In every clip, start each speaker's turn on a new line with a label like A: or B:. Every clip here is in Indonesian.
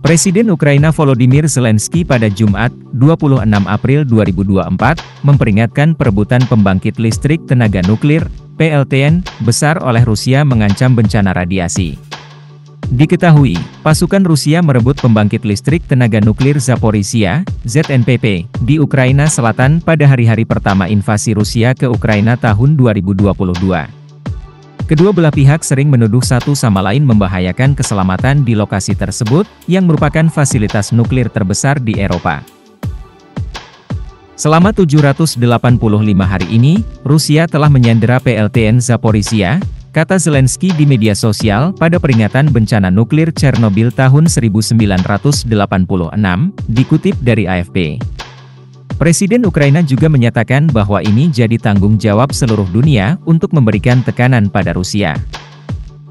A: Presiden Ukraina Volodymyr Zelensky pada Jumat, 26 April 2024, memperingatkan perebutan pembangkit listrik tenaga nuklir, PLTN, besar oleh Rusia mengancam bencana radiasi. Diketahui, pasukan Rusia merebut pembangkit listrik tenaga nuklir Zaporizhia, ZNPP, di Ukraina Selatan pada hari-hari pertama invasi Rusia ke Ukraina tahun 2022. Kedua belah pihak sering menuduh satu sama lain membahayakan keselamatan di lokasi tersebut, yang merupakan fasilitas nuklir terbesar di Eropa. Selama 785 hari ini, Rusia telah menyandera PLTN Zaporizhia, kata Zelensky di media sosial pada peringatan bencana nuklir Chernobyl tahun 1986, dikutip dari AFP. Presiden Ukraina juga menyatakan bahwa ini jadi tanggung jawab seluruh dunia untuk memberikan tekanan pada Rusia.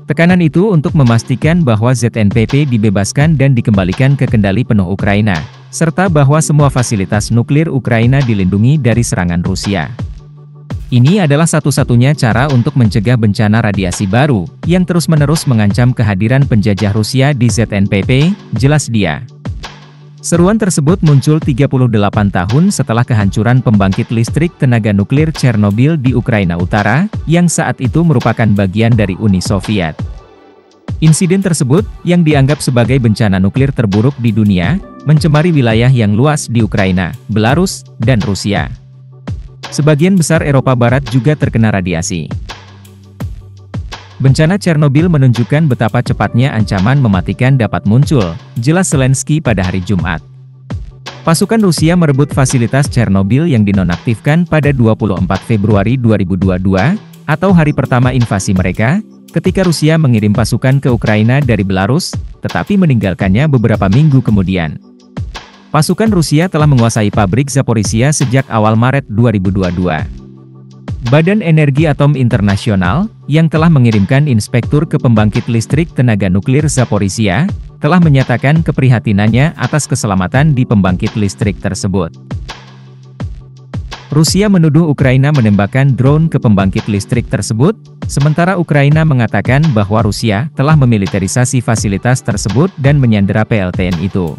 A: Tekanan itu untuk memastikan bahwa ZNPP dibebaskan dan dikembalikan ke kendali penuh Ukraina, serta bahwa semua fasilitas nuklir Ukraina dilindungi dari serangan Rusia. Ini adalah satu-satunya cara untuk mencegah bencana radiasi baru, yang terus-menerus mengancam kehadiran penjajah Rusia di ZNPP, jelas dia. Seruan tersebut muncul 38 tahun setelah kehancuran pembangkit listrik tenaga nuklir Chernobyl di Ukraina Utara, yang saat itu merupakan bagian dari Uni Soviet. Insiden tersebut, yang dianggap sebagai bencana nuklir terburuk di dunia, mencemari wilayah yang luas di Ukraina, Belarus, dan Rusia. Sebagian besar Eropa Barat juga terkena radiasi. Bencana Chernobyl menunjukkan betapa cepatnya ancaman mematikan dapat muncul, jelas Zelensky pada hari Jumat. Pasukan Rusia merebut fasilitas Chernobyl yang dinonaktifkan pada 24 Februari 2022, atau hari pertama invasi mereka, ketika Rusia mengirim pasukan ke Ukraina dari Belarus, tetapi meninggalkannya beberapa minggu kemudian. Pasukan Rusia telah menguasai pabrik Zaporizhia sejak awal Maret 2022. Badan Energi Atom Internasional, yang telah mengirimkan inspektur ke pembangkit listrik tenaga nuklir Zaporizhia, telah menyatakan keprihatinannya atas keselamatan di pembangkit listrik tersebut. Rusia menuduh Ukraina menembakkan drone ke pembangkit listrik tersebut, sementara Ukraina mengatakan bahwa Rusia telah memiliterisasi fasilitas tersebut dan menyandera PLTN itu.